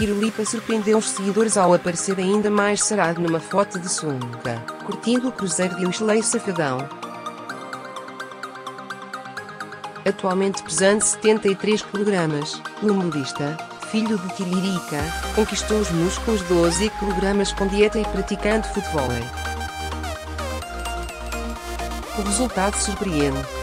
Tirolipa surpreendeu os seguidores ao aparecer ainda mais sarado numa foto de sunga, curtindo o cruzeiro de um chaleio safadão. Atualmente pesando 73 kg, o humorista, filho de Tiririca, conquistou os músculos 12 kg com dieta e praticando futebol. O resultado surpreende.